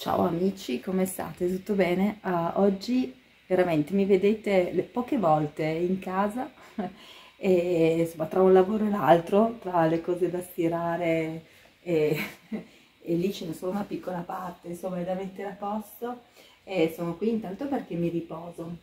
Ciao amici, come state? Tutto bene? Uh, oggi veramente mi vedete le poche volte in casa e insomma tra un lavoro e l'altro, tra le cose da stirare e, e lì ce ne sono una piccola parte insomma da mettere a posto e sono qui intanto perché mi riposo.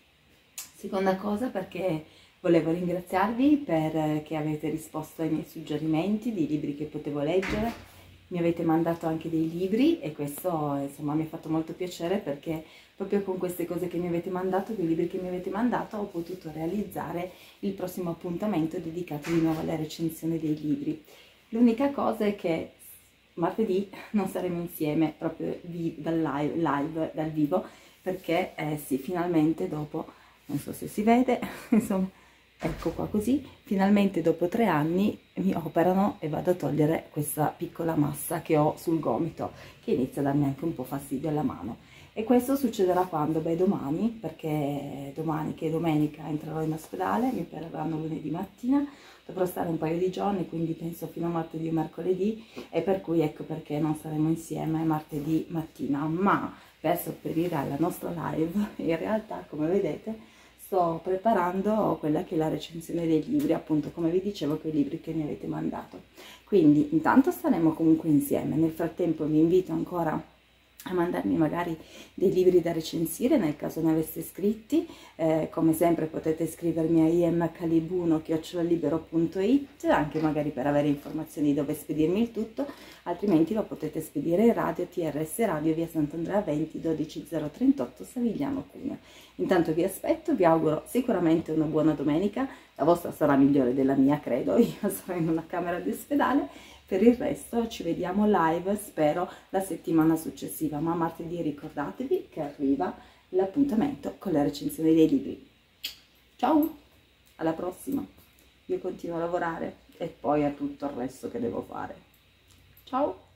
Seconda cosa perché volevo ringraziarvi perché avete risposto ai miei suggerimenti di libri che potevo leggere mi avete mandato anche dei libri e questo insomma mi ha fatto molto piacere perché proprio con queste cose che mi avete mandato, con i libri che mi avete mandato ho potuto realizzare il prossimo appuntamento dedicato di nuovo alla recensione dei libri. L'unica cosa è che martedì non saremo insieme proprio dal live, live dal vivo perché eh, sì, finalmente dopo, non so se si vede, insomma ecco qua così, finalmente dopo tre anni mi operano e vado a togliere questa piccola massa che ho sul gomito che inizia a darmi anche un po' fastidio alla mano e questo succederà quando? Beh domani, perché domani che è domenica entrerò in ospedale, mi opereranno lunedì mattina, dovrò stare un paio di giorni, quindi penso fino a martedì o mercoledì e per cui ecco perché non saremo insieme martedì mattina, ma per sopperire alla nostra live in realtà come vedete sto preparando quella che è la recensione dei libri, appunto come vi dicevo quei libri che mi avete mandato. Quindi intanto staremo comunque insieme, nel frattempo vi invito ancora a mandarmi magari dei libri da recensire nel caso ne aveste scritti. Eh, come sempre potete scrivermi a imcalibuno.it anche magari per avere informazioni dove spedirmi il tutto altrimenti lo potete spedire in radio TRS Radio via Sant'Andrea 20 12038 Savigliano Cuneo. Intanto vi aspetto vi auguro sicuramente una buona domenica la vostra sarà migliore della mia credo io sarò in una camera di ospedale per il resto ci vediamo live, spero, la settimana successiva, ma martedì ricordatevi che arriva l'appuntamento con la recensione dei libri. Ciao, alla prossima. Io continuo a lavorare e poi a tutto il resto che devo fare. Ciao!